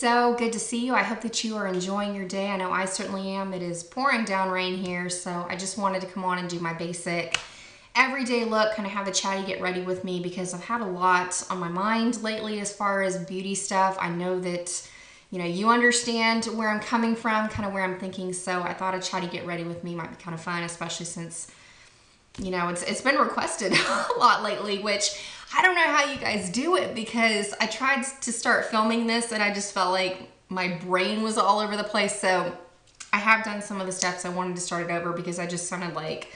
so good to see you. I hope that you are enjoying your day. I know I certainly am. It is pouring down rain here, so I just wanted to come on and do my basic everyday look, kind of have a chatty get ready with me because I've had a lot on my mind lately as far as beauty stuff. I know that you know, you understand where I'm coming from, kind of where I'm thinking. So I thought a chatty get ready with me might be kind of fun, especially since, you know, it's it's been requested a lot lately, which I don't know how you guys do it because I tried to start filming this and I just felt like my brain was all over the place. So I have done some of the steps. I wanted to start it over because I just sounded like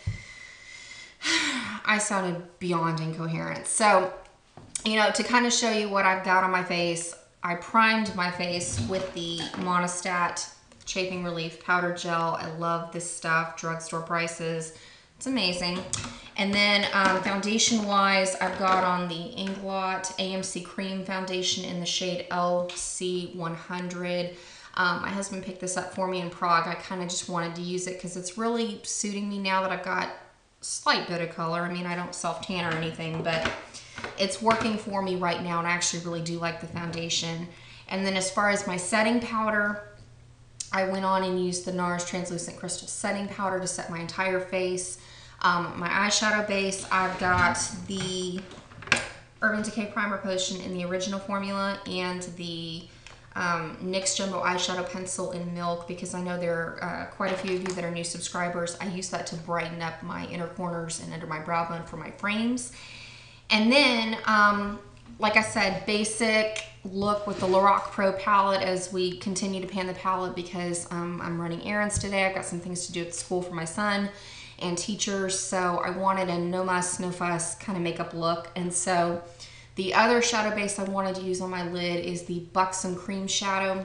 I sounded beyond incoherent. So, you know, to kind of show you what I've got on my face, I primed my face with the Monistat Chafing Relief Powder Gel. I love this stuff, drugstore prices. It's amazing. And then um, foundation-wise, I've got on the Inglot AMC Cream Foundation in the shade LC100. Um, my husband picked this up for me in Prague. I kind of just wanted to use it because it's really suiting me now that I've got a slight bit of color. I mean, I don't self-tan or anything, but it's working for me right now, and I actually really do like the foundation. And then as far as my setting powder, I went on and used the NARS Translucent Crystal Setting Powder to set my entire face. Um, my eyeshadow base, I've got the Urban Decay Primer Potion in the original formula and the um, NYX Jumbo Eyeshadow Pencil in Milk because I know there are uh, quite a few of you that are new subscribers. I use that to brighten up my inner corners and under my brow bone for my frames. And then, um, like I said, basic look with the Lorac Pro palette as we continue to pan the palette because um, I'm running errands today. I've got some things to do at school for my son and teachers. So I wanted a no muss, no fuss kind of makeup look. And so the other shadow base I wanted to use on my lid is the Buxom Cream Shadow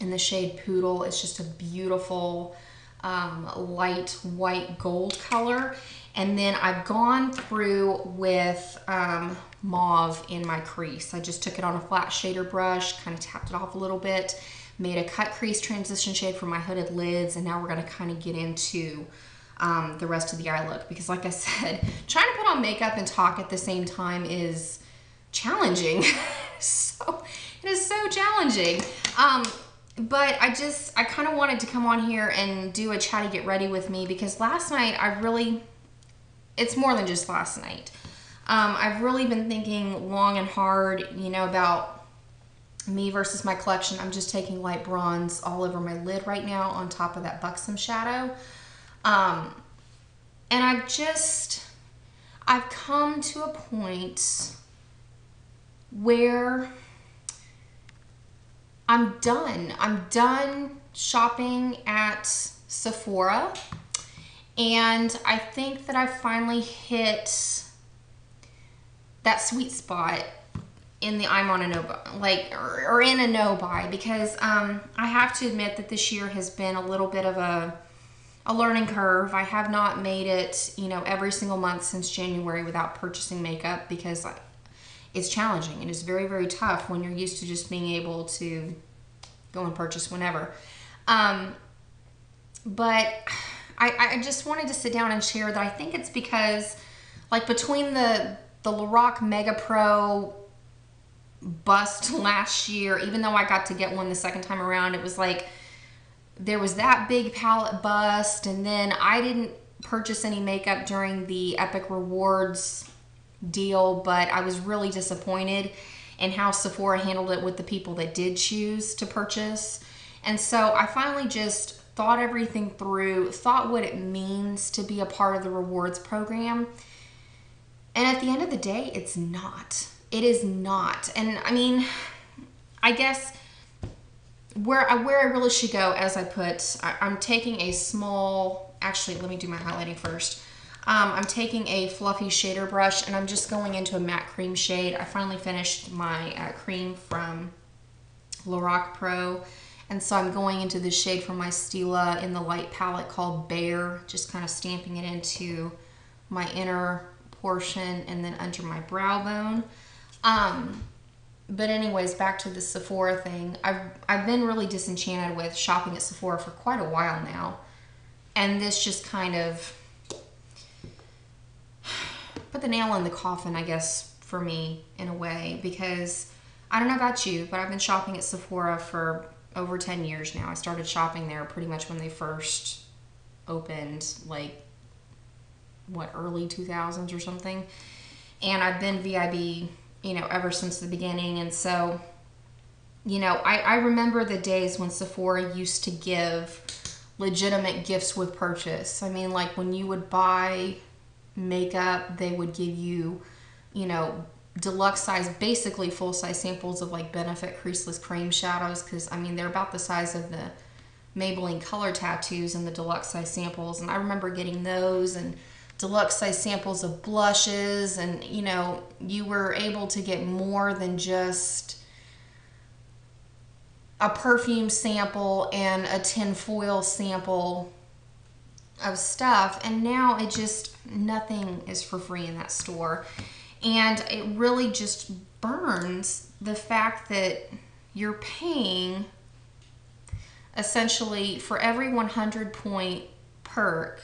in the shade Poodle. It's just a beautiful um, light white gold color. And then I've gone through with um, mauve in my crease. I just took it on a flat shader brush, kind of tapped it off a little bit, made a cut crease transition shade for my hooded lids, and now we're gonna kind of get into um, the rest of the eye look. Because like I said, trying to put on makeup and talk at the same time is challenging. so, it is so challenging. Um, but I just, I kind of wanted to come on here and do a chatty get ready with me because last night I really, it's more than just last night. Um, I've really been thinking long and hard, you know, about me versus my collection. I'm just taking light bronze all over my lid right now on top of that buxom shadow. Um, and I've just, I've come to a point where I'm done. I'm done shopping at Sephora. And I think that I finally hit that sweet spot in the I'm on a no buy, like, or, or in a no buy because um, I have to admit that this year has been a little bit of a, a learning curve. I have not made it, you know, every single month since January without purchasing makeup because it's challenging. It is very, very tough when you're used to just being able to go and purchase whenever. Um, but I, I just wanted to sit down and share that I think it's because, like, between the the Lorac Mega Pro bust last year, even though I got to get one the second time around, it was like there was that big palette bust, and then I didn't purchase any makeup during the Epic Rewards deal, but I was really disappointed in how Sephora handled it with the people that did choose to purchase. And so I finally just thought everything through, thought what it means to be a part of the rewards program. And at the end of the day, it's not. It is not. And I mean, I guess where I, where I really should go, as I put, I, I'm taking a small, actually, let me do my highlighting first. Um, I'm taking a fluffy shader brush and I'm just going into a matte cream shade. I finally finished my uh, cream from Lorac Pro. And so I'm going into the shade from my Stila in the light palette called Bare, just kind of stamping it into my inner portion and then under my brow bone. Um, but anyways, back to the Sephora thing. I've, I've been really disenchanted with shopping at Sephora for quite a while now. And this just kind of put the nail in the coffin, I guess, for me in a way, because I don't know about you, but I've been shopping at Sephora for over 10 years now. I started shopping there pretty much when they first opened, like, what, early 2000s or something. And I've been VIB, you know, ever since the beginning. And so, you know, I, I remember the days when Sephora used to give legitimate gifts with purchase. I mean, like when you would buy makeup, they would give you, you know, deluxe size, basically full size samples of like Benefit Creaseless Cream Shadows because I mean, they're about the size of the Maybelline color tattoos and the deluxe size samples. And I remember getting those and deluxe size samples of blushes. And you know, you were able to get more than just a perfume sample and a tinfoil sample of stuff. And now it just, nothing is for free in that store. And it really just burns the fact that you're paying essentially for every 100 point perk,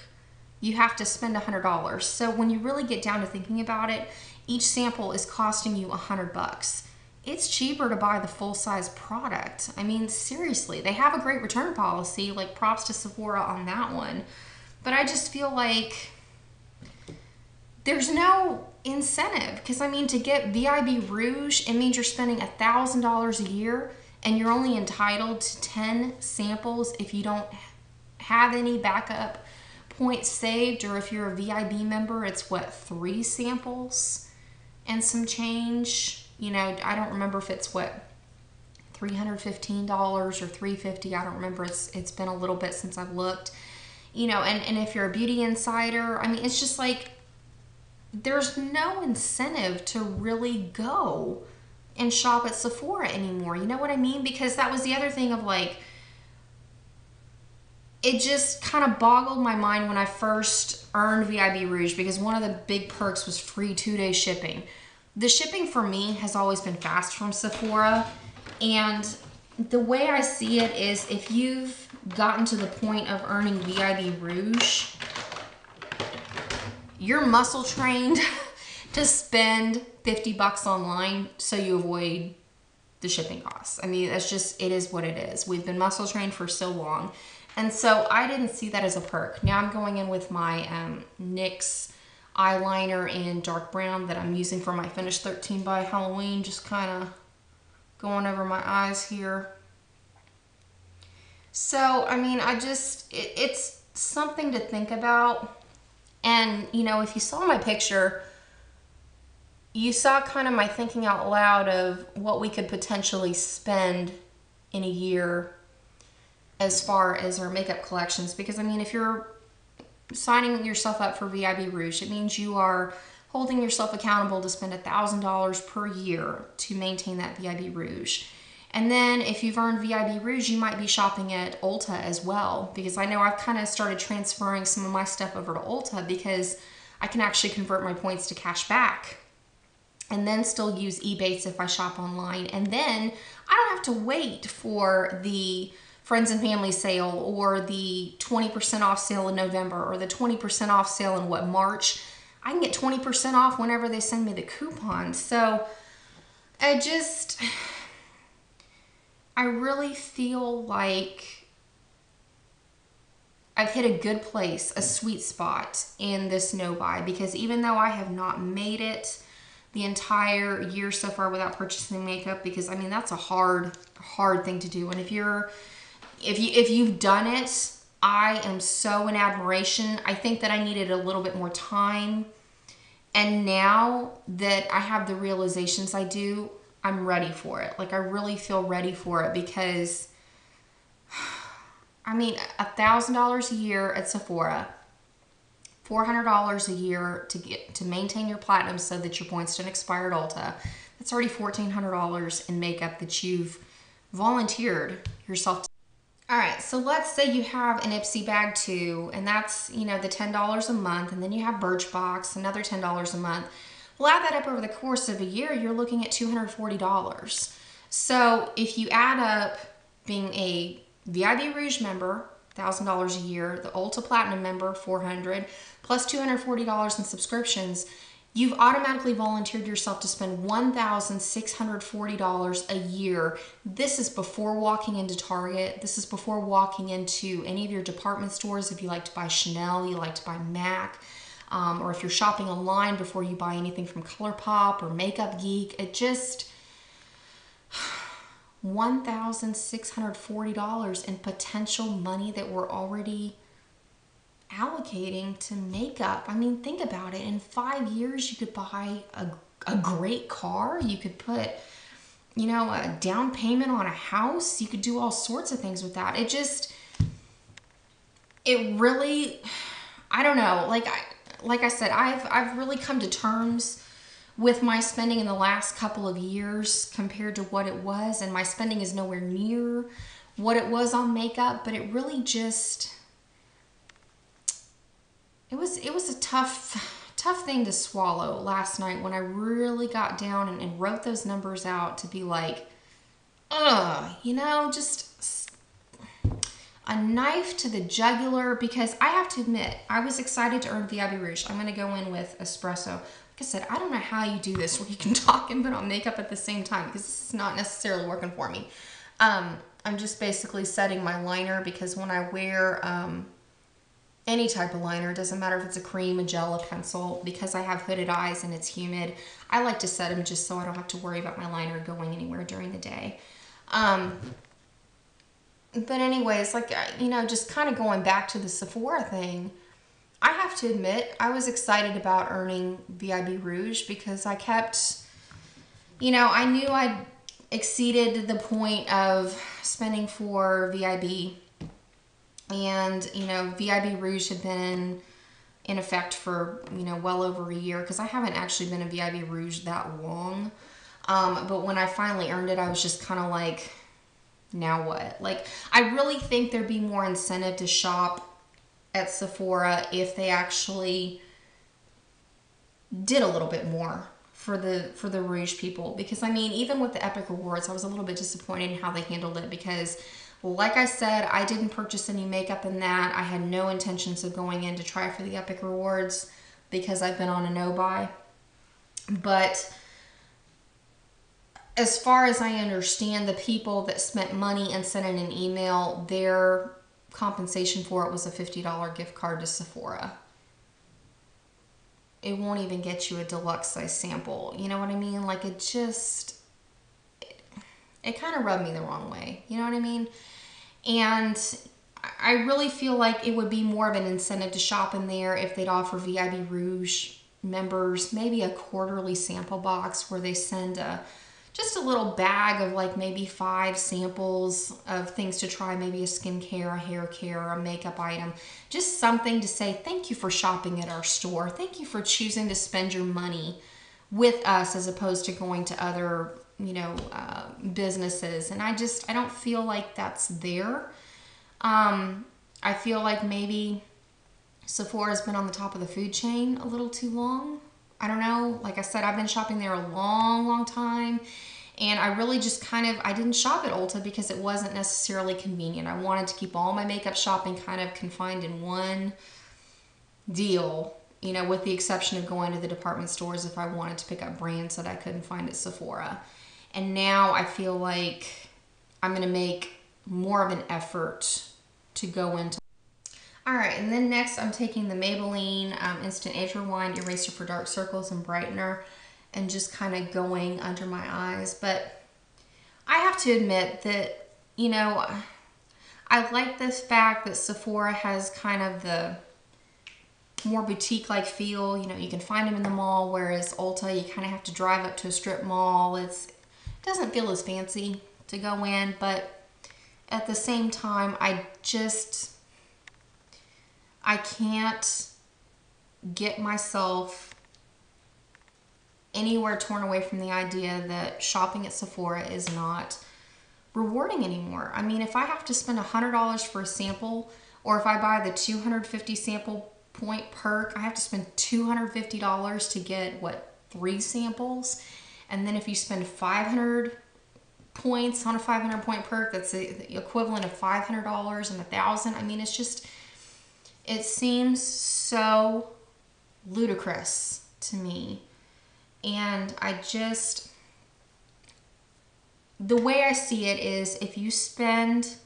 you have to spend $100. So when you really get down to thinking about it, each sample is costing you 100 bucks it's cheaper to buy the full size product. I mean, seriously, they have a great return policy. Like, props to Sephora on that one. But I just feel like there's no incentive because I mean, to get VIB Rouge, it means you're spending a thousand dollars a year and you're only entitled to 10 samples if you don't have any backup points saved, or if you're a VIB member, it's what, three samples and some change you know, I don't remember if it's what $315 or 350 I don't remember. It's it's been a little bit since I've looked. You know, and, and if you're a beauty insider, I mean, it's just like there's no incentive to really go and shop at Sephora anymore. You know what I mean? Because that was the other thing of like, it just kind of boggled my mind when I first earned VIB Rouge because one of the big perks was free two day shipping. The shipping for me has always been fast from Sephora. And the way I see it is if you've gotten to the point of earning VIB Rouge, you're muscle trained to spend 50 bucks online so you avoid the shipping costs. I mean, that's just, it is what it is. We've been muscle trained for so long. And so I didn't see that as a perk. Now I'm going in with my um, NYX eyeliner in dark brown that I'm using for my Finish 13 by Halloween. Just kind of going over my eyes here. So, I mean, I just, it, it's something to think about. And, you know, if you saw my picture, you saw kind of my thinking out loud of what we could potentially spend in a year as far as our makeup collections. Because, I mean, if you're signing yourself up for VIB Rouge. It means you are holding yourself accountable to spend $1,000 per year to maintain that VIB Rouge. And then if you've earned VIB Rouge, you might be shopping at Ulta as well because I know I've kind of started transferring some of my stuff over to Ulta because I can actually convert my points to cash back and then still use Ebates if I shop online. And then I don't have to wait for the friends and family sale or the 20% off sale in November or the 20% off sale in what March. I can get 20% off whenever they send me the coupon. So I just I really feel like I've hit a good place, a sweet spot in this no buy because even though I have not made it the entire year so far without purchasing makeup because I mean that's a hard hard thing to do and if you're if you if you've done it, I am so in admiration. I think that I needed a little bit more time. And now that I have the realizations I do, I'm ready for it. Like I really feel ready for it because I mean, a thousand dollars a year at Sephora, four hundred dollars a year to get to maintain your platinum so that your points don't expire at Ulta. That's already fourteen hundred dollars in makeup that you've volunteered yourself all right, so let's say you have an Ipsy bag too, and that's, you know, the $10 a month, and then you have Birchbox, another $10 a month. Well, add that up over the course of a year, you're looking at $240. So if you add up being a VIB Rouge member, $1,000 a year, the Ulta Platinum member, 400 plus $240 in subscriptions, you've automatically volunteered yourself to spend $1,640 a year. This is before walking into Target. This is before walking into any of your department stores. If you like to buy Chanel, you like to buy MAC, um, or if you're shopping online before you buy anything from ColourPop or Makeup Geek, it just $1,640 in potential money that we're already allocating to makeup. I mean, think about it. In five years, you could buy a, a great car. You could put, you know, a down payment on a house. You could do all sorts of things with that. It just, it really, I don't know. Like I, like I said, I've, I've really come to terms with my spending in the last couple of years compared to what it was. And my spending is nowhere near what it was on makeup, but it really just, it was it was a tough tough thing to swallow last night when I really got down and, and wrote those numbers out to be like, ugh, you know, just a knife to the jugular because I have to admit, I was excited to earn VIB Rouge. I'm going to go in with espresso. Like I said, I don't know how you do this where you can talk and put on makeup at the same time because this is not necessarily working for me. Um, I'm just basically setting my liner because when I wear um, any type of liner. It doesn't matter if it's a cream, a gel, a pencil. Because I have hooded eyes and it's humid, I like to set them just so I don't have to worry about my liner going anywhere during the day. Um, but anyways, like, you know, just kind of going back to the Sephora thing, I have to admit, I was excited about earning VIB Rouge because I kept, you know, I knew I'd exceeded the point of spending for VIB and you know VIB Rouge had been in effect for you know well over a year because I haven't actually been a VIB Rouge that long. Um, but when I finally earned it, I was just kind of like, now what? Like, I really think there'd be more incentive to shop at Sephora if they actually did a little bit more for the for the Rouge people because I mean even with the Epic Rewards I was a little bit disappointed in how they handled it because like I said, I didn't purchase any makeup in that. I had no intentions of going in to try for the Epic Rewards because I've been on a no buy. But as far as I understand, the people that spent money and sent in an email, their compensation for it was a $50 gift card to Sephora. It won't even get you a deluxe size sample. You know what I mean? Like it just it kind of rubbed me the wrong way. You know what I mean? And I really feel like it would be more of an incentive to shop in there if they'd offer VIB Rouge members maybe a quarterly sample box where they send a just a little bag of like maybe five samples of things to try, maybe a skincare, a hair care, a makeup item. Just something to say thank you for shopping at our store. Thank you for choosing to spend your money with us as opposed to going to other you know, uh, businesses. And I just, I don't feel like that's there. Um, I feel like maybe Sephora's been on the top of the food chain a little too long. I don't know. Like I said, I've been shopping there a long, long time. And I really just kind of, I didn't shop at Ulta because it wasn't necessarily convenient. I wanted to keep all my makeup shopping kind of confined in one deal, you know, with the exception of going to the department stores if I wanted to pick up brands that I couldn't find at Sephora. And now I feel like I'm going to make more of an effort to go into. All right, and then next I'm taking the Maybelline um, Instant Age Rewind Eraser for Dark Circles and Brightener and just kind of going under my eyes. But I have to admit that, you know, I like this fact that Sephora has kind of the more boutique-like feel. You know, you can find them in the mall, whereas Ulta, you kind of have to drive up to a strip mall. It's doesn't feel as fancy to go in, but at the same time, I just, I can't get myself anywhere torn away from the idea that shopping at Sephora is not rewarding anymore. I mean, if I have to spend $100 for a sample, or if I buy the 250 sample point perk, I have to spend $250 to get, what, three samples? And then if you spend 500 points on a 500 point perk, that's the equivalent of $500 and a thousand. I mean, it's just, it seems so ludicrous to me. And I just, the way I see it is if you spend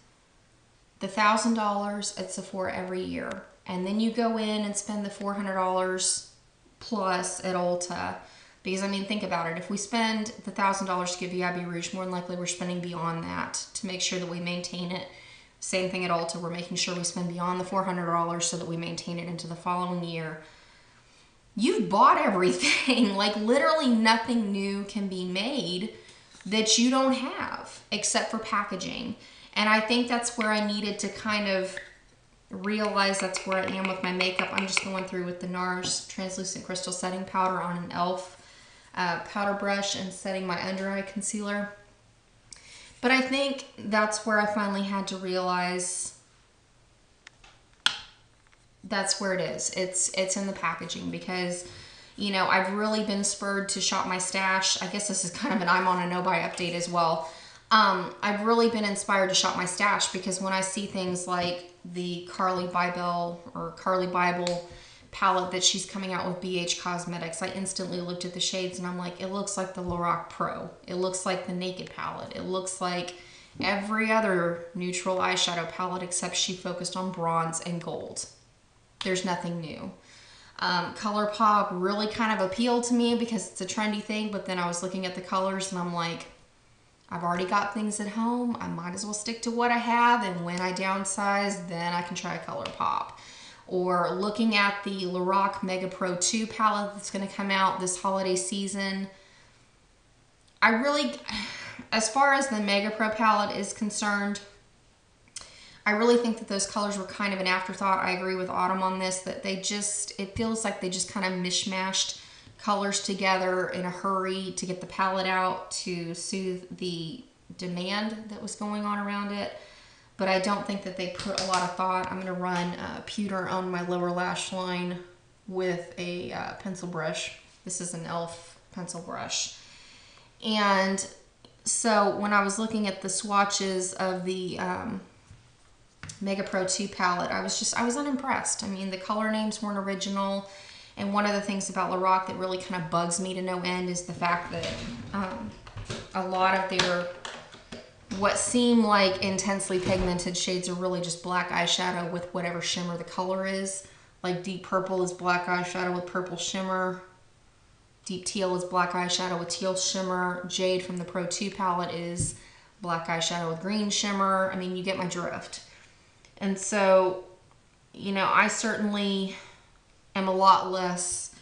the thousand dollars at Sephora every year, and then you go in and spend the four hundred dollars plus at Ulta, because I mean, think about it. If we spend the thousand dollars to get VIB Rouge, more than likely we're spending beyond that to make sure that we maintain it. Same thing at Ulta. We're making sure we spend beyond the four hundred dollars so that we maintain it into the following year. You've bought everything. like literally nothing new can be made that you don't have except for packaging. And I think that's where I needed to kind of realize that's where I am with my makeup. I'm just going through with the NARS Translucent Crystal Setting Powder on an e.l.f. Uh, powder brush and setting my under eye concealer. But I think that's where I finally had to realize that's where it is. It's it's in the packaging because you know, I've really been spurred to shop my stash. I guess this is kind of an I'm on a no buy update as well. Um, I've really been inspired to shop my stash because when I see things like the Carli Bybel or Carli Bybel palette that she's coming out with BH Cosmetics, I instantly looked at the shades and I'm like, it looks like the Lorac Pro. It looks like the Naked palette. It looks like every other neutral eyeshadow palette except she focused on bronze and gold. There's nothing new. Um, ColourPop really kind of appealed to me because it's a trendy thing, but then I was looking at the colors and I'm like, I've already got things at home. I might as well stick to what I have, and when I downsize, then I can try ColourPop. Or looking at the Lorac Mega Pro 2 palette that's going to come out this holiday season. I really, as far as the Mega Pro palette is concerned, I really think that those colors were kind of an afterthought. I agree with Autumn on this, that they just, it feels like they just kind of mishmashed colors together in a hurry to get the palette out to soothe the demand that was going on around it. But I don't think that they put a lot of thought. I'm going to run uh, pewter on my lower lash line with a uh, pencil brush. This is an e.l.f. pencil brush. And so when I was looking at the swatches of the um, Mega Pro 2 palette. I was just, I was unimpressed. I mean, the color names weren't original. And one of the things about Lorac that really kind of bugs me to no end is the fact that um, a lot of their, what seem like intensely pigmented shades are really just black eyeshadow with whatever shimmer the color is. Like deep purple is black eyeshadow with purple shimmer. Deep teal is black eyeshadow with teal shimmer. Jade from the Pro 2 palette is black eyeshadow with green shimmer. I mean, you get my drift. And so, you know, I certainly am a lot less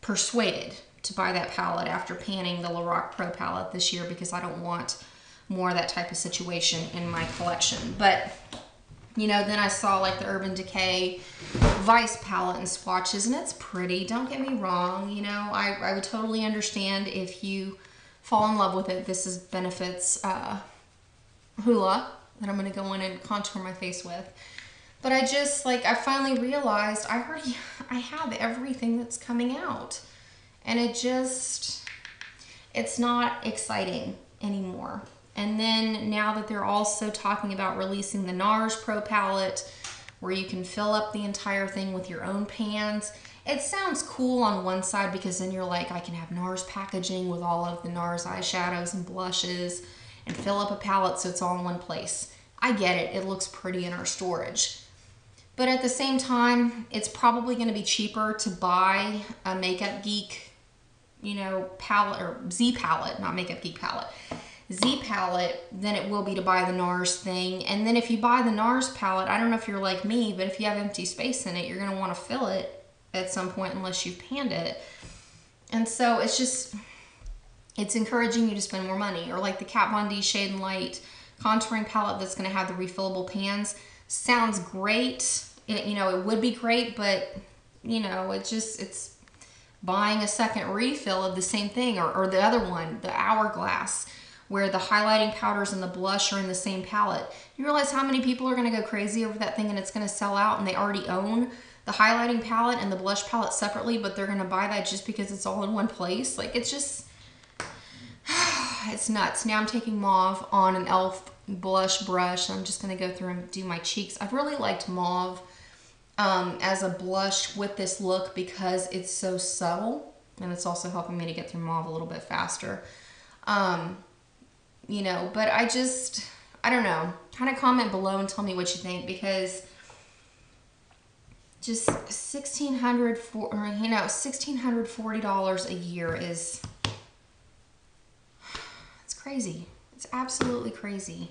persuaded to buy that palette after panning the Lorac Pro palette this year because I don't want more of that type of situation in my collection. But, you know, then I saw like the Urban Decay Vice palette and swatches and it's pretty. Don't get me wrong. You know, I, I would totally understand if you fall in love with it. This is benefits uh, Hoola that I'm going to go in and contour my face with. But I just, like, I finally realized I already, I have everything that's coming out. And it just, it's not exciting anymore. And then now that they're also talking about releasing the NARS Pro palette, where you can fill up the entire thing with your own pans, it sounds cool on one side because then you're like, I can have NARS packaging with all of the NARS eyeshadows and blushes and fill up a palette so it's all in one place. I get it, it looks pretty in our storage. But at the same time, it's probably going to be cheaper to buy a Makeup Geek, you know, palette, or Z palette, not Makeup Geek palette, Z palette than it will be to buy the NARS thing. And then if you buy the NARS palette, I don't know if you're like me, but if you have empty space in it, you're going to want to fill it at some point unless you've panned it. And so it's just, it's encouraging you to spend more money. Or like the Kat Von D Shade and Light contouring palette that's going to have the refillable pans. Sounds great. It, you know, it would be great, but you know, it just, it's buying a second refill of the same thing or, or the other one, the Hourglass, where the highlighting powders and the blush are in the same palette. You realize how many people are going to go crazy over that thing and it's going to sell out and they already own the highlighting palette and the blush palette separately, but they're going to buy that just because it's all in one place. Like it's just, it's nuts. Now I'm taking mauve on an e.l.f. blush brush. I'm just going to go through and do my cheeks. I've really liked mauve um, as a blush with this look because it's so subtle and it's also helping me to get through mauve a little bit faster. Um, you know, but I just, I don't know. Kind of comment below and tell me what you think because just sixteen hundred for you know sixteen hundred forty dollars a year is it's crazy. It's absolutely crazy.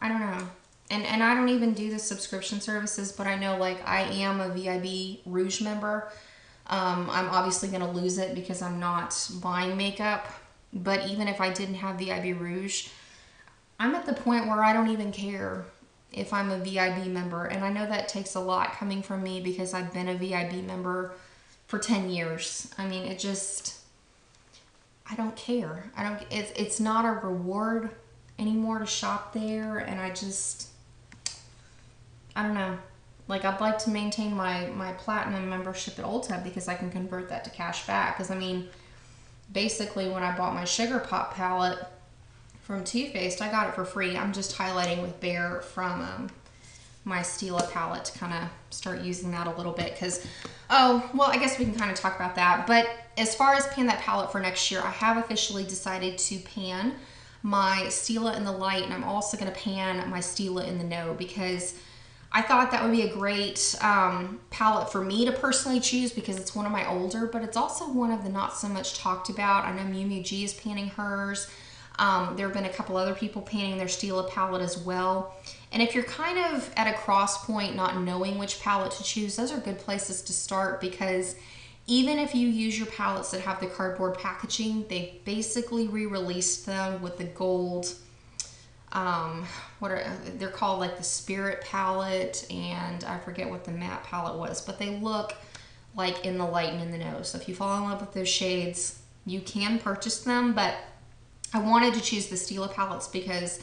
I don't know. And and I don't even do the subscription services, but I know like I am a VIB Rouge member. Um, I'm obviously going to lose it because I'm not buying makeup. But even if I didn't have the VIB Rouge, I'm at the point where I don't even care if I'm a VIB member. And I know that takes a lot coming from me because I've been a VIB member for 10 years. I mean, it just, I don't care. I don't, it's, it's not a reward anymore to shop there. And I just, I don't know. Like I'd like to maintain my, my platinum membership at Ulta because I can convert that to cash back. Cause I mean, basically when I bought my Sugar Pop palette, from Too Faced. I got it for free. I'm just highlighting with Bare from um, my Stila palette to kind of start using that a little bit because, oh, well, I guess we can kind of talk about that. But as far as pan that palette for next year, I have officially decided to pan my Stila in the light and I'm also going to pan my Stila in the Know because I thought that would be a great um, palette for me to personally choose because it's one of my older, but it's also one of the not so much talked about. I know Miu Miu G is panning hers. Um, there have been a couple other people painting their Stila palette as well. And if you're kind of at a cross point, not knowing which palette to choose, those are good places to start because even if you use your palettes that have the cardboard packaging, they basically re-released them with the gold, um, what are, they're called like the Spirit palette and I forget what the matte palette was, but they look like in the light and in the nose. So if you fall in love with those shades, you can purchase them, but I wanted to choose the Stila palettes because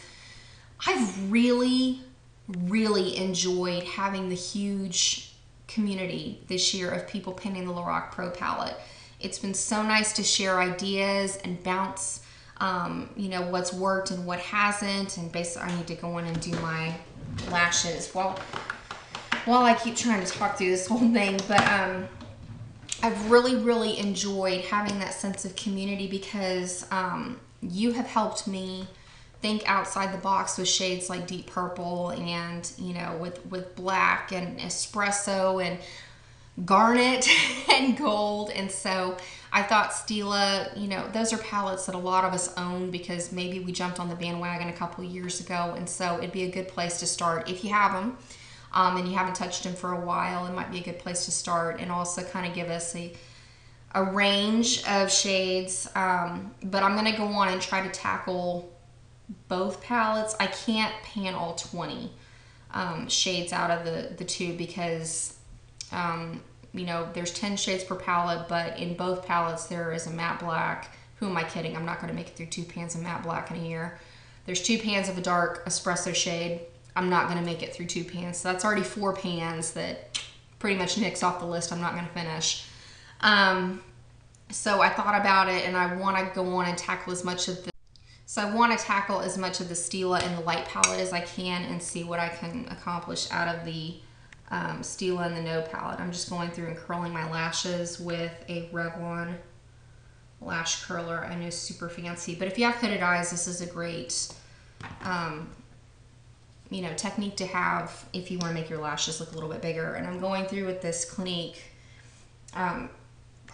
I've really, really enjoyed having the huge community this year of people painting the Lorac Pro palette. It's been so nice to share ideas and bounce, um, you know, what's worked and what hasn't. And basically, I need to go in and do my lashes while, while I keep trying to talk through this whole thing. But um, I've really, really enjoyed having that sense of community because um, you have helped me think outside the box with shades like deep purple and you know with with black and espresso and garnet and gold. And so I thought Stila, you know, those are palettes that a lot of us own because maybe we jumped on the bandwagon a couple years ago. And so it'd be a good place to start if you have them um, and you haven't touched them for a while. It might be a good place to start and also kind of give us a a range of shades, um, but I'm to go on and try to tackle both palettes. I can't pan all 20 um, shades out of the, the tube because, um, you know, there's 10 shades per palette, but in both palettes there is a matte black. Who am I kidding? I'm not to make it through two pans of matte black in a year. There's two pans of a dark espresso shade. I'm not to make it through two pans. So that's already four pans that pretty much nicks off the list I'm not to finish. Um, so I thought about it and I want to go on and tackle as much of the so I want to tackle as much of the Stila and the light palette as I can and see what I can accomplish out of the um, Stila and the Know palette. I'm just going through and curling my lashes with a Revlon lash curler. I know super fancy, but if you have hooded eyes, this is a great, um, you know, technique to have if you want to make your lashes look a little bit bigger. And I'm going through with this Clinique um,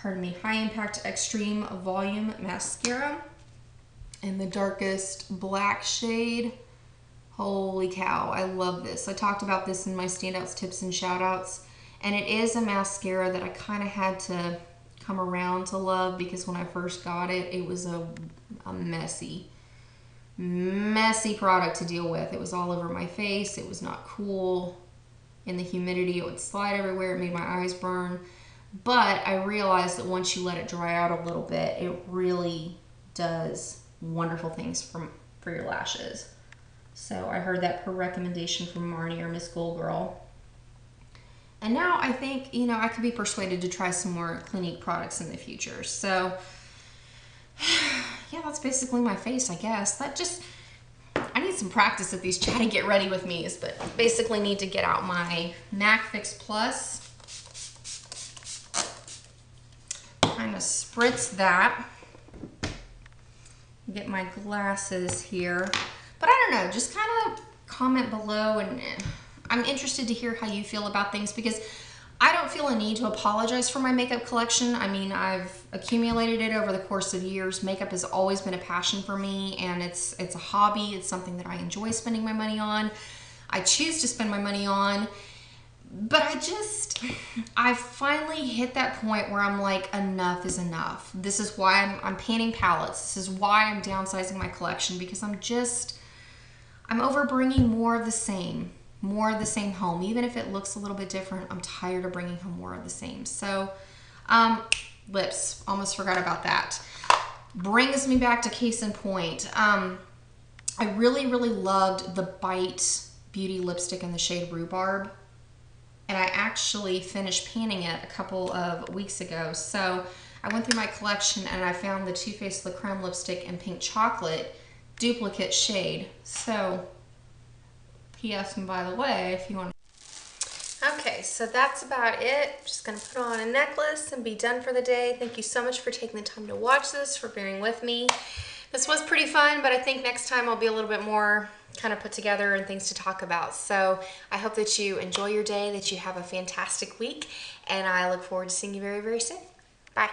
pardon me, High Impact Extreme Volume Mascara in the darkest black shade. Holy cow, I love this. I talked about this in my standouts, tips, and shoutouts. And it is a mascara that I kind of had to come around to love because when I first got it, it was a, a messy, messy product to deal with. It was all over my face. It was not cool. In the humidity, it would slide everywhere. It made my eyes burn. But I realized that once you let it dry out a little bit, it really does wonderful things for, for your lashes. So I heard that per recommendation from Marnie or Miss Gold Girl. And now I think, you know, I could be persuaded to try some more Clinique products in the future. So, yeah, that's basically my face, I guess. That just, I need some practice at these chatty get ready with me's, but basically need to get out my MAC Fix Plus spritz that. Get my glasses here. But I don't know, just kind of comment below and eh, I'm interested to hear how you feel about things because I don't feel a need to apologize for my makeup collection. I mean, I've accumulated it over the course of years. Makeup has always been a passion for me and it's it's a hobby. It's something that I enjoy spending my money on. I choose to spend my money on. But I just I finally hit that point where I'm like enough is enough. This is why I'm I'm painting palettes. This is why I'm downsizing my collection because I'm just I'm over bringing more of the same more of the same home. Even if it looks a little bit different, I'm tired of bringing home more of the same. So, um, lips, almost forgot about that. Brings me back to case in point. Um, I really, really loved the Bite Beauty lipstick in the shade Rhubarb. And I actually finished painting it a couple of weeks ago. So I went through my collection and I found the Too Faced La Creme lipstick in Pink Chocolate duplicate shade. So P.S. And by the way, if you want Okay, so that's about it. Just gonna put on a necklace and be done for the day. Thank you so much for taking the time to watch this, for bearing with me. This was pretty fun, but I think next time I'll be a little bit more kind of put together and things to talk about. So I hope that you enjoy your day, that you have a fantastic week, and I look forward to seeing you very, very soon. Bye.